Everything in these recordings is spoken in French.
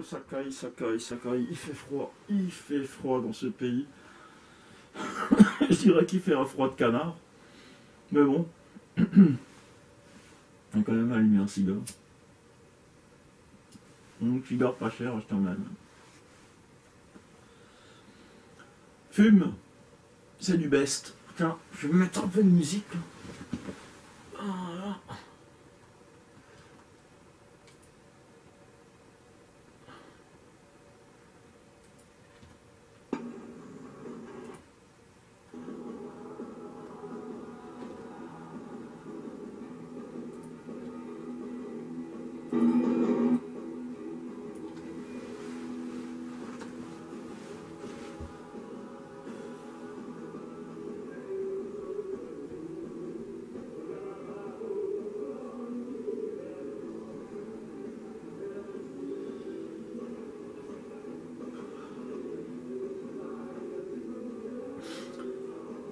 Oh, ça caille, ça caille, ça caille. Il fait froid, il fait froid dans ce pays. Je dirais qu'il fait un froid de canard. Mais bon. On a quand même allumé un cigare. Un cigare pas cher, je t'en même. Fume. C'est du best. Tiens, je vais mettre un peu de musique.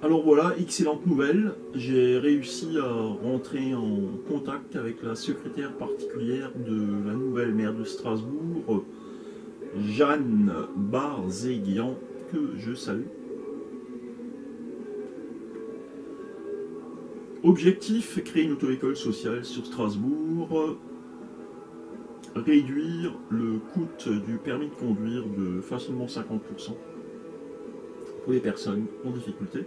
Alors voilà, excellente nouvelle. J'ai réussi à rentrer en contact avec la secrétaire particulière de la nouvelle maire de Strasbourg, Jeanne Barzéguian, que je salue. Objectif, créer une auto-école sociale sur Strasbourg, réduire le coût du permis de conduire de facilement 50% pour les personnes en difficulté.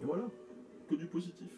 Et voilà, que du positif.